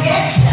again.